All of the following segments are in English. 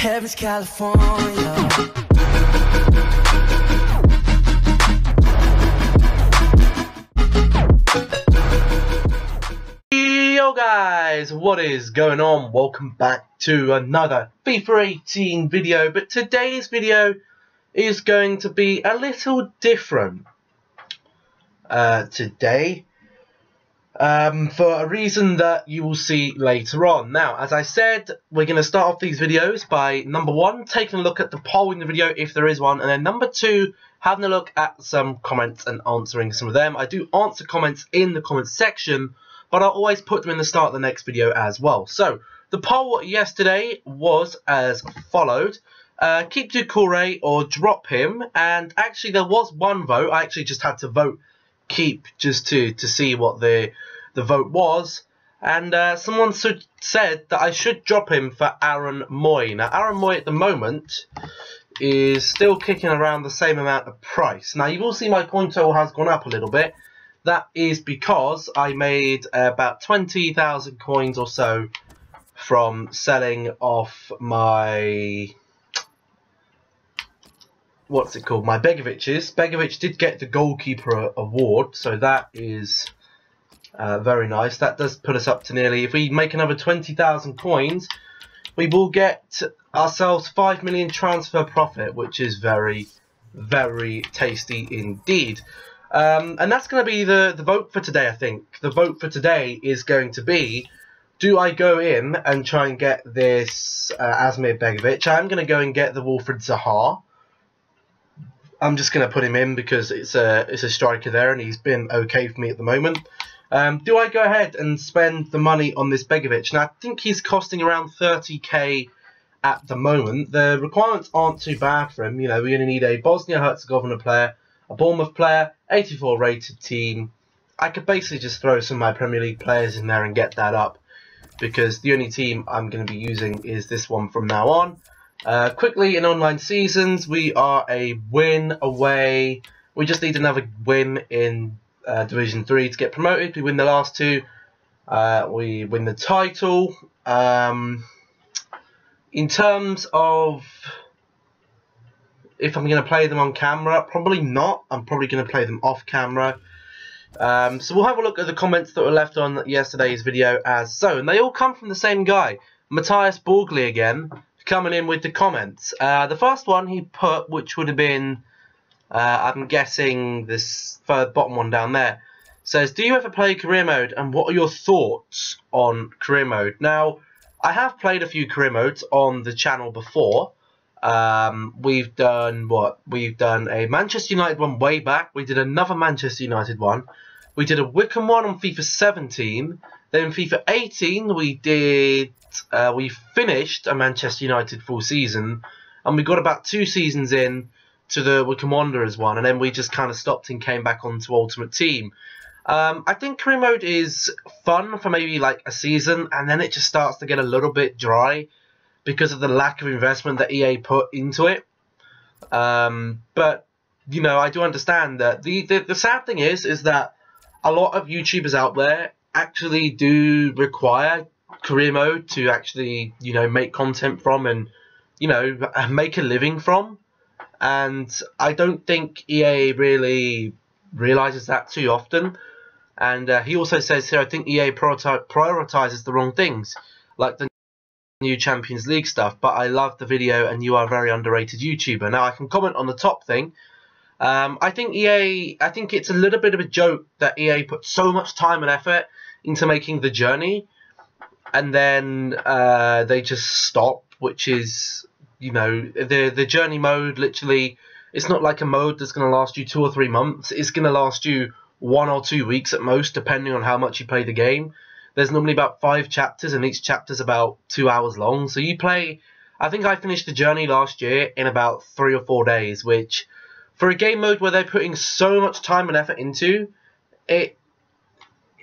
Heaven's California. Yo guys, what is going on? Welcome back to another FIFA 18 video, but today's video is going to be a little different. Uh, today, um, for a reason that you will see later on. Now, as I said, we're going to start off these videos by, number one, taking a look at the poll in the video, if there is one, and then number two, having a look at some comments and answering some of them. I do answer comments in the comments section, but I'll always put them in the start of the next video as well. So, the poll yesterday was as followed. Uh, keep Doucouré or drop him, and actually there was one vote. I actually just had to vote keep just to, to see what the the vote was. And uh, someone said that I should drop him for Aaron Mooy. Now, Aaron Mooy at the moment is still kicking around the same amount of price. Now, you will see my coin total has gone up a little bit. That is because I made about 20,000 coins or so from selling off my... What's it called? My Begoviches. Begovic did get the goalkeeper award, so that is uh, very nice. That does put us up to nearly, if we make another 20,000 coins, we will get ourselves 5 million transfer profit, which is very, very tasty indeed. Um, and that's going to be the, the vote for today, I think. The vote for today is going to be, do I go in and try and get this uh, Asmir Begovic? I'm going to go and get the Wilfried Zaha. I'm just going to put him in because it's a, it's a striker there and he's been okay for me at the moment. Um, do I go ahead and spend the money on this Begovic? Now, I think he's costing around 30k at the moment. The requirements aren't too bad for him. You know, we only need a Bosnia-Herzegovina player, a Bournemouth player, 84 rated team. I could basically just throw some of my Premier League players in there and get that up because the only team I'm going to be using is this one from now on. Uh, quickly, in online seasons, we are a win away. We just need another win in uh, Division 3 to get promoted. We win the last two. Uh, we win the title. Um, in terms of if I'm going to play them on camera, probably not. I'm probably going to play them off camera. Um, so we'll have a look at the comments that were left on yesterday's video as so. And they all come from the same guy, Matthias Borgley again, coming in with the comments. Uh, the first one he put, which would have been uh, I'm guessing this third bottom one down there says, do you ever play career mode and what are your thoughts on career mode? Now, I have played a few career modes on the channel before. Um, we've done what? We've done a Manchester United one way back. We did another Manchester United one. We did a Wycombe one on FIFA 17. Then FIFA 18 we did, uh, we finished a Manchester United full season. And we got about two seasons in to the Wycombe Wanderers one, and then we just kind of stopped and came back onto Ultimate Team. Um, I think career mode is fun for maybe like a season, and then it just starts to get a little bit dry because of the lack of investment that EA put into it. Um, but you know, I do understand that the, the the sad thing is is that a lot of YouTubers out there actually do require career mode to actually you know make content from and you know make a living from and I don't think EA really realizes that too often. And uh, he also says here, I think EA prioritizes the wrong things, like the new Champions League stuff. But I love the video, and you are a very underrated YouTuber. Now I can comment on the top thing. Um, I think EA, I think it's a little bit of a joke that EA put so much time and effort into making the journey, and then uh, they just stop, which is you know the the journey mode literally it's not like a mode that's going to last you two or three months. It's going to last you one or two weeks at most depending on how much you play the game. There's normally about five chapters and each chapter's about two hours long. So you play i think i finished the journey last year in about three or four days which for a game mode where they're putting so much time and effort into it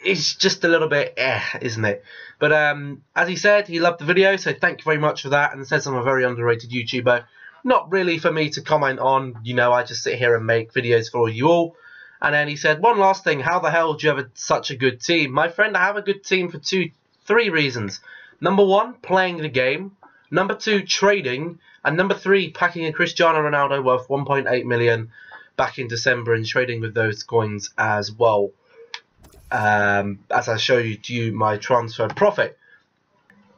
it's just a little bit eh, isn't it? But um, as he said, he loved the video, so thank you very much for that. And says I'm a very underrated YouTuber. Not really for me to comment on. You know, I just sit here and make videos for you all. And then he said, one last thing. How the hell do you have a, such a good team? My friend, I have a good team for two, three reasons. Number one, playing the game. Number two, trading. And number three, packing a Cristiano Ronaldo worth 1.8 million back in December and trading with those coins as well. Um, as I show you you my transfer profit.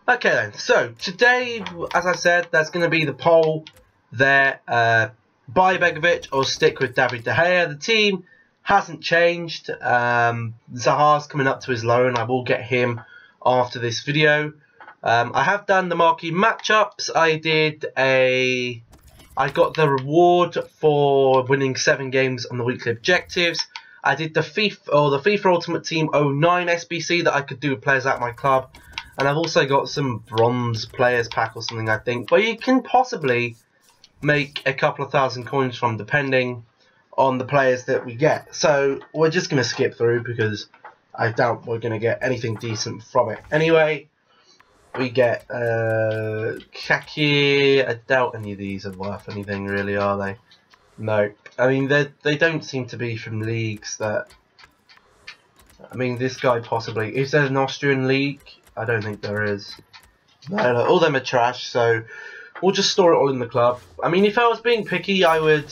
Okay then, so today, as I said, there's going to be the poll there. Uh, buy Begovic or stick with David De Gea. The team hasn't changed. Um, Zaha's coming up to his loan. I will get him after this video. Um, I have done the marquee matchups. I did a... I got the reward for winning seven games on the weekly objectives. I did the FIFA or the FIFA Ultimate Team 09 SBC that I could do with players at my club. And I've also got some bronze players pack or something I think. But you can possibly make a couple of thousand coins from depending on the players that we get. So we're just going to skip through because I doubt we're going to get anything decent from it. Anyway, we get uh, Kaki. I doubt any of these are worth anything really, are they? No. I mean, they they don't seem to be from leagues that... I mean, this guy possibly... Is there an Austrian league? I don't think there is. No, no, all them are trash, so we'll just store it all in the club. I mean, if I was being picky, I would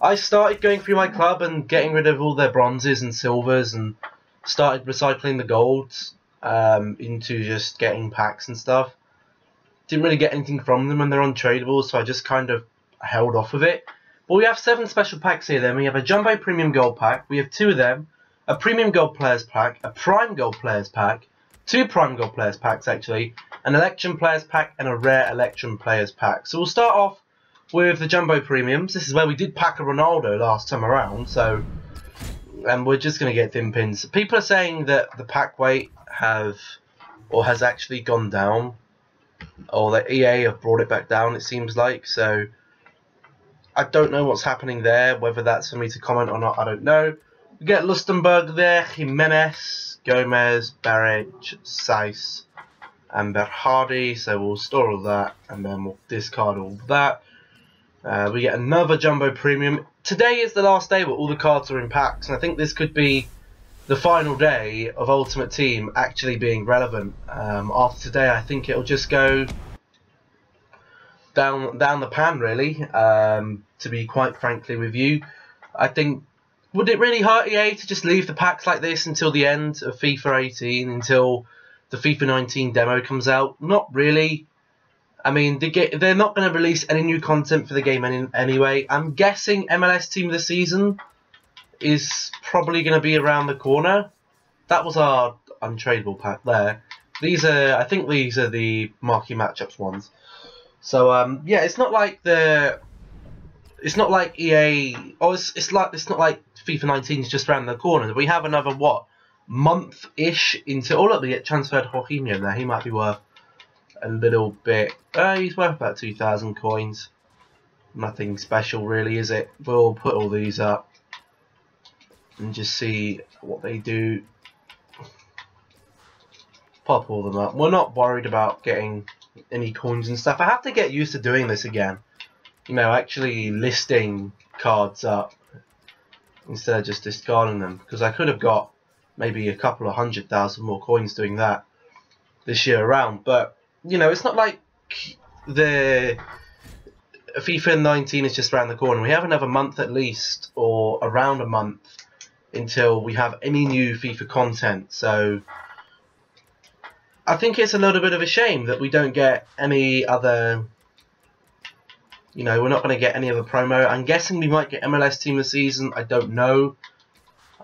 I started going through my club and getting rid of all their bronzes and silvers and started recycling the golds um, into just getting packs and stuff. Didn't really get anything from them and they're untradeable, so I just kind of held off of it. But we have seven special packs here then. We have a Jumbo Premium Gold Pack, we have two of them, a Premium Gold Players Pack, a Prime Gold Players Pack, two Prime Gold Players Packs actually, an Election Players Pack and a Rare Election Players Pack. So we'll start off with the Jumbo Premiums. This is where we did pack a Ronaldo last time around, so and we're just going to get thin pins. People are saying that the pack weight have or has actually gone down, or that EA have brought it back down. It seems like so. I don't know what's happening there. Whether that's for me to comment or not, I don't know. We get Lustenberg there, Jimenez, Gomez, Barrage, Saiss, and Berardi. So we'll store all that, and then we'll discard all that. Uh, we get another Jumbo Premium. Today is the last day where all the cards are in packs, and I think this could be the final day of Ultimate Team actually being relevant. Um, after today, I think it'll just go down down the pan, really. Um, to be quite frankly with you, I think would it really hurt EA to just leave the packs like this until the end of FIFA 18, until the FIFA 19 demo comes out? Not really. I mean, they get, they're not going to release any new content for the game any, anyway. I'm guessing MLS Team of the Season is probably going to be around the corner. That was our untradeable pack there. These are, I think these are the marquee matchups ones. So um, yeah, it's not like the, it's not like EA. Oh, it's it's like it's not like FIFA 19 is just around the corner. We have another what month ish into. Oh look, they get transferred Jorginho there. He might be worth a little bit. Uh, he's worth about 2,000 coins. Nothing special really, is it? We'll put all these up and just see what they do. Pop all them up. We're not worried about getting any coins and stuff. I have to get used to doing this again. You know, actually listing cards up instead of just discarding them. Because I could have got maybe a couple of hundred thousand more coins doing that this year around. But you know, it's not like the FIFA 19 is just around the corner. We have another month at least, or around a month, until we have any new FIFA content. So I think it's a little bit of a shame that we don't get any other. You know, we're not going to get any other promo. I'm guessing we might get MLS Team of the Season. I don't know.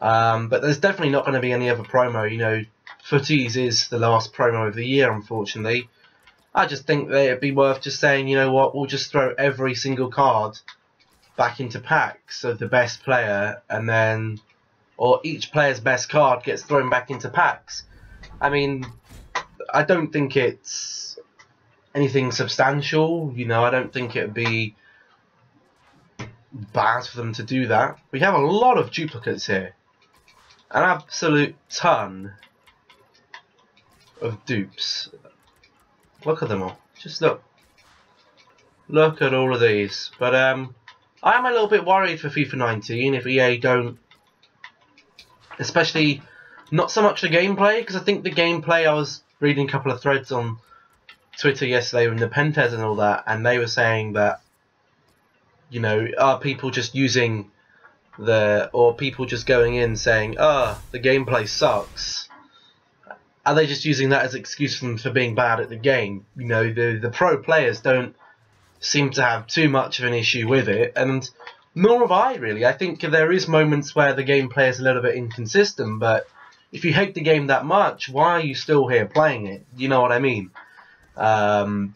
Um, but there's definitely not going to be any other promo. You know, Futties is the last promo of the year, unfortunately. I just think that it'd be worth just saying, you know what, we'll just throw every single card back into packs of the best player, and then, or each player's best card gets thrown back into packs. I mean, I don't think it's anything substantial, you know, I don't think it'd be bad for them to do that. We have a lot of duplicates here. An absolute ton of dupes. Look at them all. Just look. Look at all of these. But um, I am a little bit worried for FIFA 19 if EA don't, especially not so much the gameplay because I think the gameplay I was reading a couple of threads on Twitter yesterday with Nepenthez and all that, and they were saying that, you know, are people just using the, or people just going in saying, ah, oh, the gameplay sucks. Are they just using that as excuse for them for being bad at the game? You know, the the pro players don't seem to have too much of an issue with it, and nor have I really. I think there is moments where the gameplay is a little bit inconsistent, but if you hate the game that much, why are you still here playing it? You know what I mean? Um,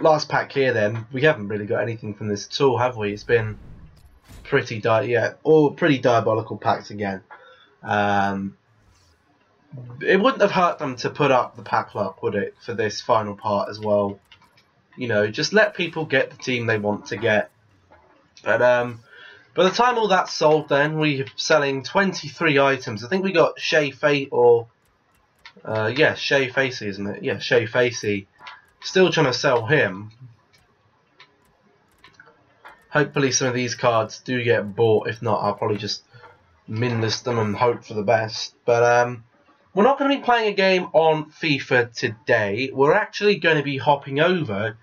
last pack here, then we haven't really got anything from this at all, have we? It's been pretty di yeah, all pretty diabolical packs again. Um, it wouldn't have hurt them to put up the pack luck, would it, for this final part as well? You know, just let people get the team they want to get. But um, by the time all that's sold, then we're selling 23 items. I think we got Shay Fate or uh, yeah, Shay Facey, isn't it? Yeah, Shay Facey. Still trying to sell him. Hopefully some of these cards do get bought. If not, I'll probably just min list them and hope for the best. But um, we're not going to be playing a game on FIFA today. We're actually going to be hopping over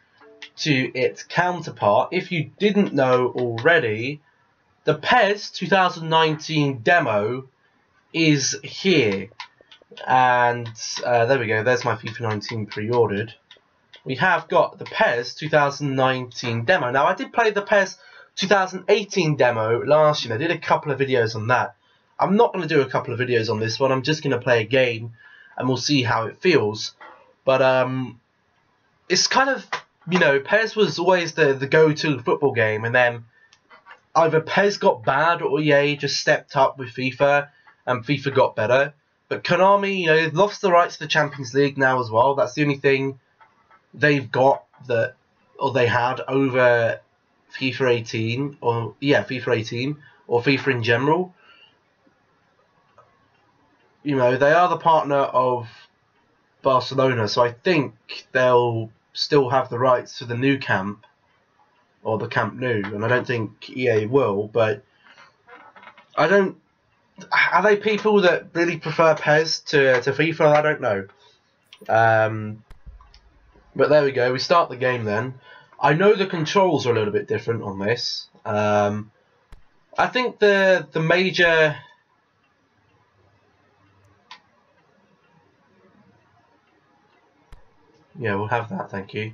to its counterpart. If you didn't know already, the PES 2019 demo is here. And uh, there we go, there's my FIFA 19 pre-ordered. We have got the PES 2019 demo. Now, I did play the PES 2018 demo last year. I did a couple of videos on that. I'm not going to do a couple of videos on this one. I'm just going to play a game, and we'll see how it feels. But um, it's kind of, you know, PES was always the, the go-to football game, and then either PES got bad or EA just stepped up with FIFA, and FIFA got better. But Konami, you know, lost the rights to the Champions League now as well. That's the only thing they've got that, or they had over FIFA 18, or yeah, FIFA 18, or FIFA in general. You know, they are the partner of Barcelona, so I think they'll still have the rights to the Nou Camp or the Camp Nou, and I don't think EA will, but I don't are they people that really prefer PES to, to FIFA? I don't know. Um, but there we go. We start the game then. I know the controls are a little bit different on this. Um, I think the the major yeah we'll have that. Thank you.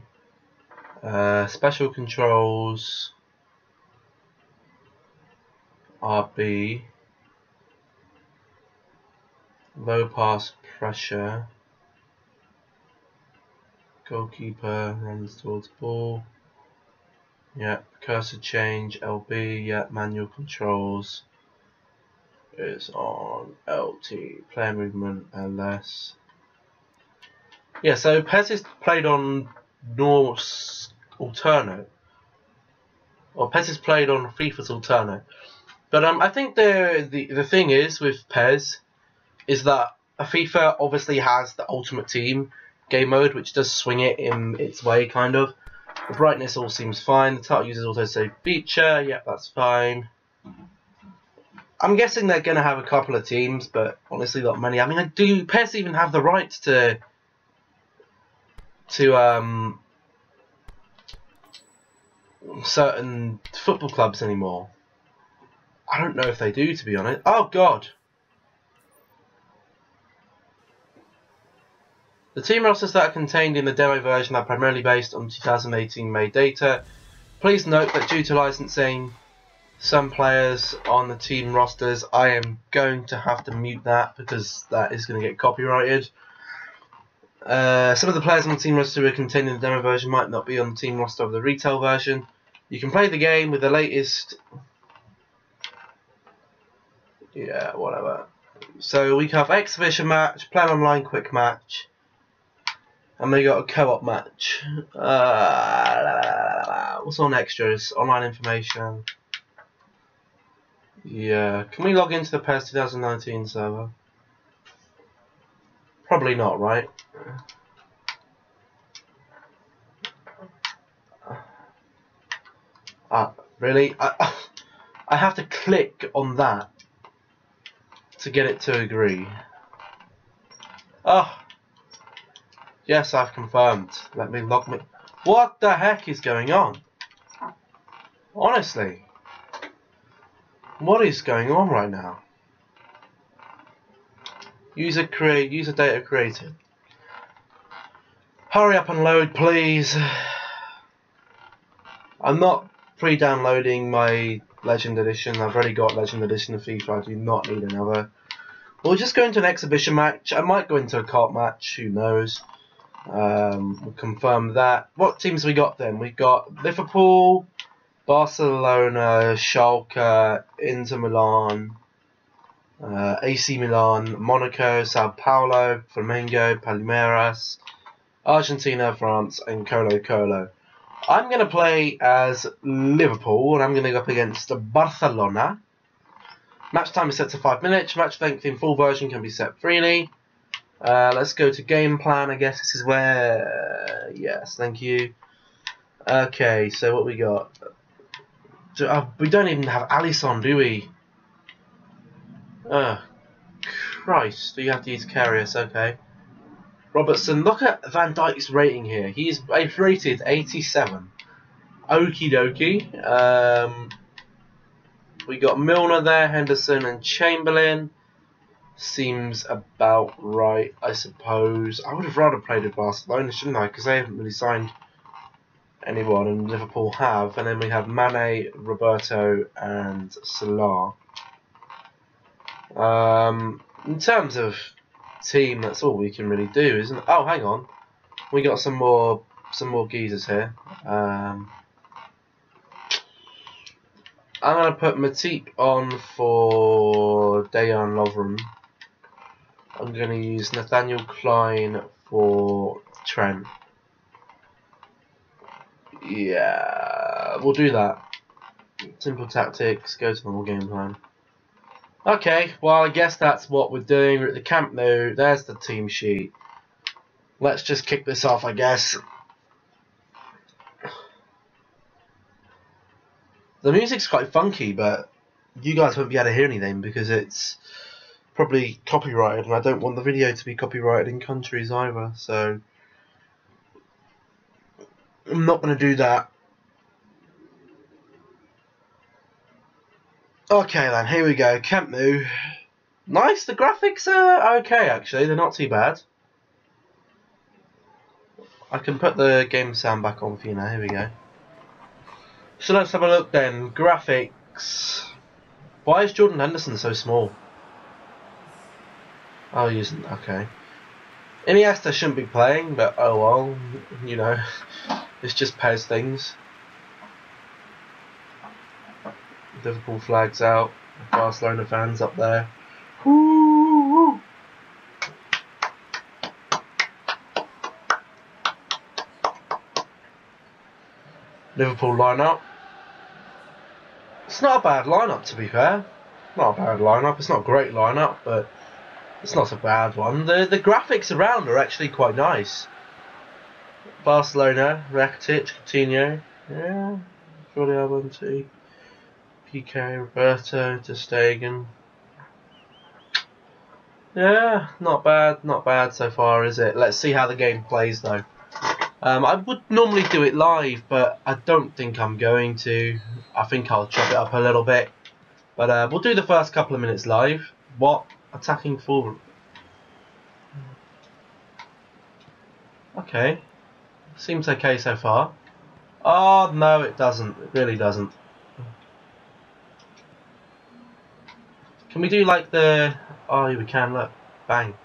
Uh, special controls RB low pass pressure. Goalkeeper runs towards ball. Yeah cursor change LB yeah manual controls. Is on LT player movement LS yeah so PES is played on Norse Alterno or PES is played on FIFA's Alterno but um, I think the, the the thing is with PES is that FIFA obviously has the Ultimate Team game mode, which does swing it in its way, kind of. The brightness all seems fine. The title uses autosave feature. Yep, that's fine. I'm guessing they're going to have a couple of teams, but honestly, not many. I mean, do PES even have the rights to to um, certain football clubs anymore? I don't know if they do, to be honest. Oh God, The team rosters that are contained in the demo version are primarily based on 2018 May data. Please note that due to licensing, some players on the team rosters, I am going to have to mute that because that is going to get copyrighted. Uh, some of the players on the team roster who are contained in the demo version might not be on the team roster of the retail version. You can play the game with the latest... Yeah, whatever. So we have exhibition match, plan online quick match, and we got a co-op match. Uh, what's on extras? Online information. Yeah. Can we log into the PES 2019 server? Probably not, right? Ah, really? I, I have to click on that to get it to agree. Oh, Yes, I've confirmed. Let me log me. What the heck is going on? Honestly. What is going on right now? User create user data created. Hurry up and load please. I'm not pre-downloading my Legend Edition. I've already got Legend Edition of FIFA. I do not need another. We'll just go into an exhibition match. I might go into a cart match. Who knows? Um, we'll confirm that. What teams we got then? We got Liverpool, Barcelona, Schalke, Inter Milan, uh, AC Milan, Monaco, Sao Paulo, Flamengo, Palmeiras, Argentina, France, and Colo Colo. I'm going to play as Liverpool, and I'm going to go up against Barcelona. Match time is set to 5 minutes. Match length in full version can be set freely. Uh, let's go to game plan. I guess this is where. yes, thank you. Okay, so what we got? Uh, we don't even have Alisson, do we? Oh, Christ. Do you have to use Karius, okay. Robertson, look at Van Dijk's rating here. He's rated 87. Okie dokie. Um, we got Milner there, Henderson and Chamberlain. Seems about right, I suppose. I would have rather played with Barcelona, shouldn't I? Because they haven't really signed anyone, and Liverpool have. And then we have Mane, Roberto, and Salah. Um, in terms of team, that's all we can really do, isn't it? Oh, hang on. We got some more some more geezers here. Um, I'm going to put Matip on for Dejan Lovren. I'm going to use Nathaniel Clyne for Trent. Yeah, we'll do that. Simple tactics, go to normal game plan. Okay, well I guess that's what we're doing. We're at the Camp Nou. There's the team sheet. Let's just kick this off, I guess. The music's quite funky, but you guys won't be able to hear anything because it's probably copyrighted, and I don't want the video to be copyrighted in countries either, so I'm not going to do that. Okay then, here we go. Camp. Nice, the graphics are okay actually, they're not too bad. I can put the game sound back on for you now, here we go. So let's have a look then. Graphics. Why is Jordan Henderson so small? Oh, he's okay. Iniesta shouldn't be playing, but oh well, you know, it's just pairs things. Liverpool flags out. Barcelona fans up there. Woo! Liverpool lineup. It's not a bad lineup to be fair. Not a bad lineup. It's not a great lineup, but it's not a bad one. The the graphics around are actually quite nice. Barcelona, Rakitic, Coutinho, yeah, Jordi Alba, Piqué, Roberto, ter Stegen. Yeah, not bad, not bad so far, is it? Let's see how the game plays though. Um, I would normally do it live, but I don't think I'm going to. I think I'll chop it up a little bit. But uh, we'll do the first couple of minutes live. What? Attacking forward. Okay. Seems okay so far. Oh, no, it doesn't. It really doesn't. Can we do like the... Oh, we can, look. Bang.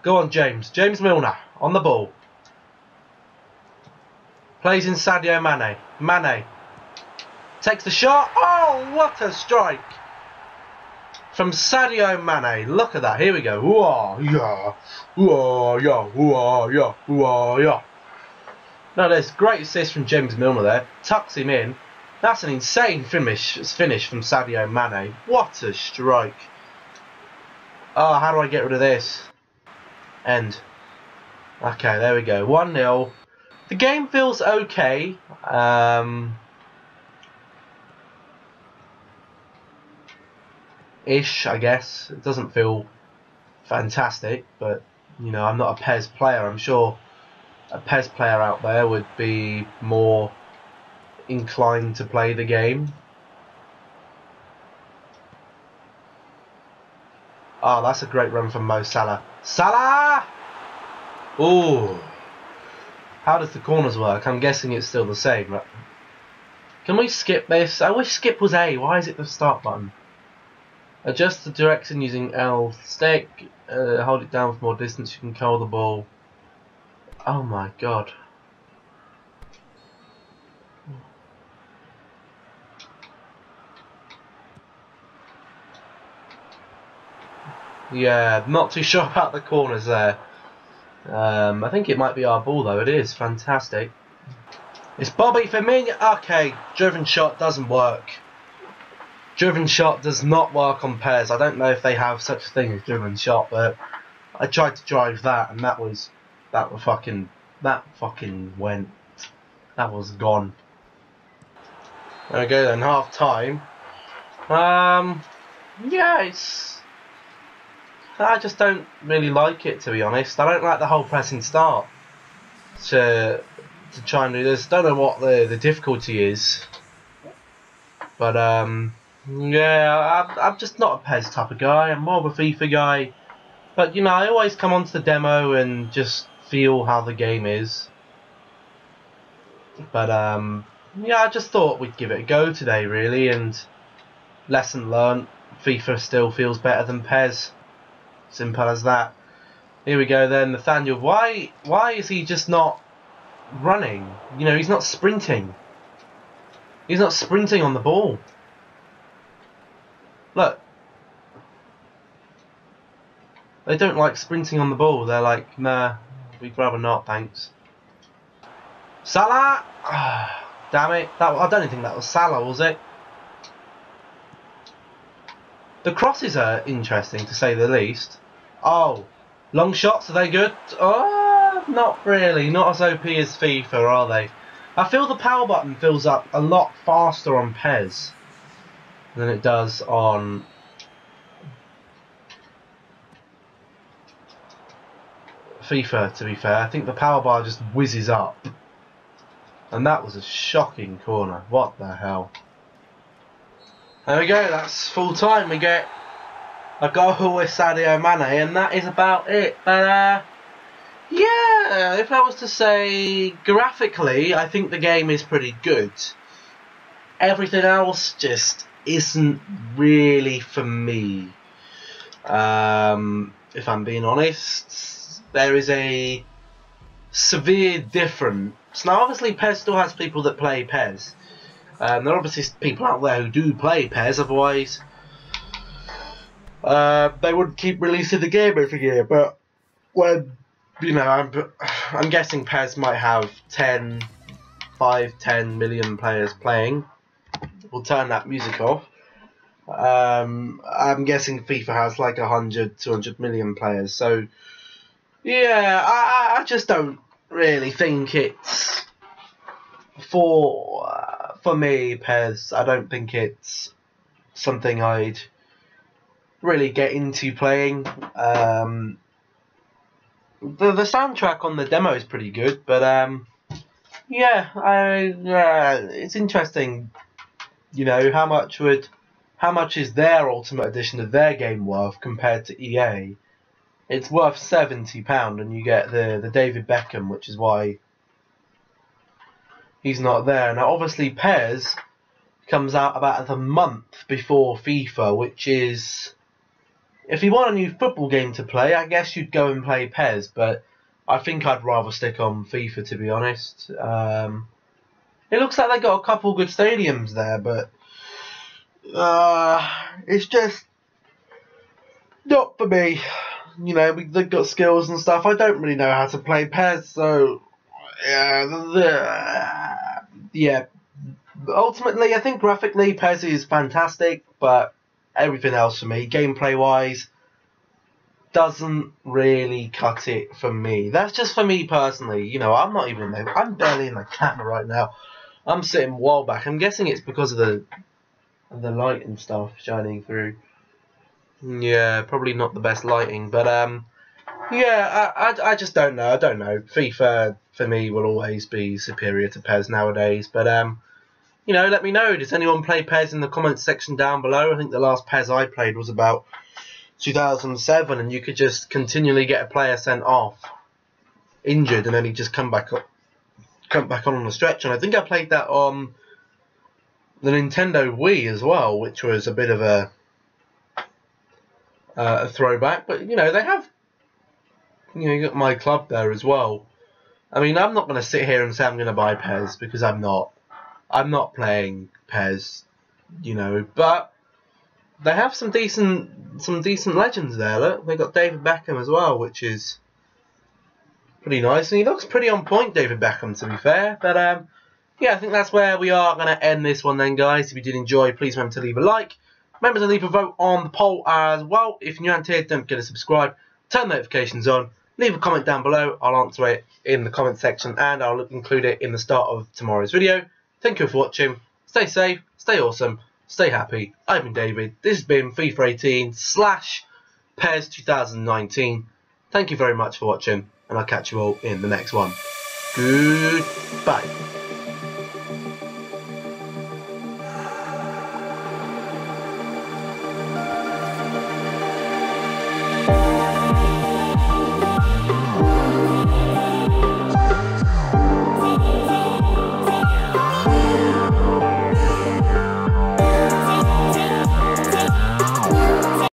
Go on, James. James Milner, on the ball. Plays in Sadio Mane. Mane. Takes the shot. Oh, what a strike. From Sadio Mane. Look at that. Here we go. Ooh, yeah. Ooh, yeah. Ooh, yeah. Ooh, yeah. No, there's great assist from James Milner there. Tucks him in. That's an insane finish finish from Sadio Mane. What a strike. Oh, how do I get rid of this? End. Okay, there we go. 1-0. The game feels okay. Um, ish, I guess. It doesn't feel fantastic, but, you know, I'm not a Pez player. I'm sure a Pez player out there would be more inclined to play the game. Oh, that's a great run from Mo Salah. Salah! Ooh. How does the corners work? I'm guessing it's still the same. Can we skip this? I wish skip was A. Why is it the start button? Adjust the direction using L stick. Uh, hold it down for more distance. You can curl the ball. Oh my god. Yeah, not too sure about the corners there. Um, I think it might be our ball though. It is fantastic. It's Bobby Firmino. Okay, driven shot doesn't work. Driven shot does not work on PES. I don't know if they have such a thing as driven shot, but I tried to drive that and that was that was fucking that fucking went. That was gone. Go then, half time. Um, yeah, it's I just don't really like it to be honest. I don't like the whole pressing start to to try and do this. Don't know what the the difficulty is, but um, yeah, I'm, I'm just not a PES type of guy. I'm more of a FIFA guy. But you know, I always come onto the demo and just feel how the game is. But um, yeah, I just thought we'd give it a go today, really, and lesson learned. FIFA still feels better than PES. Simple as that. Here we go then, Nathaniel. Why why is he just not running? You know, he's not sprinting. He's not sprinting on the ball. Look. They don't like sprinting on the ball. They're like, nah, we'd rather not, thanks. Salah! Damn it. That, I don't think that was Salah, was it? The crosses are interesting to say the least. Oh, long shots, are they good? Oh, not really. Not as OP as FIFA, are they? I feel the power button fills up a lot faster on PES than it does on FIFA, to be fair. I think the power bar just whizzes up. And that was a shocking corner. What the hell? There we go, that's full time. We get a goal with Sadio Mane, and that is about it. But, uh, yeah, if I was to say graphically, I think the game is pretty good. Everything else just isn't really for me. Um, if I'm being honest, there is a severe difference. Now, obviously, PES still has people that play PES. Um, there are obviously people out there who do play PES, otherwise uh, they would keep releasing the game every year. But when, you know, I'm, I'm guessing PES might have 10, 5, 10 million players playing. We'll turn that music off. Um, I'm guessing FIFA has like 100, 200 million players. So, yeah, I, I just don't really think it's for uh, for me, Pez, I don't think it's something I'd really get into playing. Um, the the soundtrack on the demo is pretty good, but um, yeah, I uh, it's interesting. You know how much would how much is their Ultimate Edition of their game worth compared to EA? It's worth seventy pound, and you get the the David Beckham, which is why he's not there. Now, obviously, PES comes out about a month before FIFA, which is if you want a new football game to play, I guess you'd go and play PES, but I think I'd rather stick on FIFA to be honest. Um, it looks like they got a couple good stadiums there, but uh, it's just not for me. You know, they've got skills and stuff. I don't really know how to play PES, so yeah, yeah. Ultimately, I think graphically PES is fantastic, but everything else for me, gameplay wise, doesn't really cut it for me. That's just for me personally. You know, I'm not even there. I'm barely in the camera right now. I'm sitting well back. I'm guessing it's because of the the light and stuff shining through. Yeah, probably not the best lighting, but um, yeah, I, I, I just don't know. I don't know. FIFA for me will always be superior to PES nowadays. But um, you know, let me know. Does anyone play PES in the comments section down below? I think the last PES I played was about 2007, and you could just continually get a player sent off injured, and then he just come back up, come back on on the stretch. And I think I played that on the Nintendo Wii as well, which was a bit of a uh, a throwback. But you know, they have you know, you got my club there as well. I mean, I'm not going to sit here and say I'm going to buy PES because I'm not. I'm not playing PES, you know, but they have some decent some decent legends there. Look, they got David Beckham as well, which is pretty nice, and he looks pretty on point, David Beckham, to be fair. But um, yeah, I think that's where we are going to end this one then, guys. If you did enjoy, please remember to leave a like. Remember to leave a vote on the poll as well. If you're new here, don't forget to subscribe, turn notifications on, leave a comment down below. I'll answer it in the comment section and I'll include it in the start of tomorrow's video. Thank you for watching. Stay safe, stay awesome, stay happy. I've been David. This has been FIFA 18 slash PES 2019. Thank you very much for watching and I'll catch you all in the next one. Goodbye.